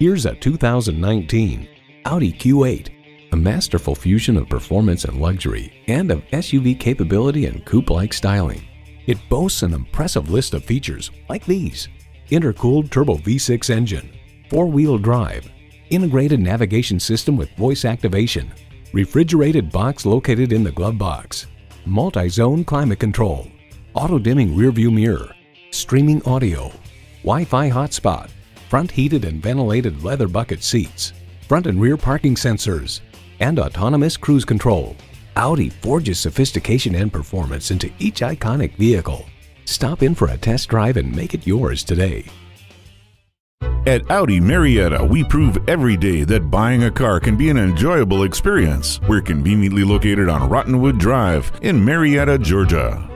Here's a 2019 Audi Q8, a masterful fusion of performance and luxury and of SUV capability and coupe-like styling. It boasts an impressive list of features like these. Intercooled turbo V6 engine, four-wheel drive, integrated navigation system with voice activation, refrigerated box located in the glove box, multi-zone climate control, auto-dimming rearview mirror, streaming audio, Wi-Fi hotspot, front heated and ventilated leather bucket seats, front and rear parking sensors, and autonomous cruise control. Audi forges sophistication and performance into each iconic vehicle. Stop in for a test drive and make it yours today. At Audi Marietta, we prove every day that buying a car can be an enjoyable experience. We're conveniently located on Rottenwood Drive in Marietta, Georgia.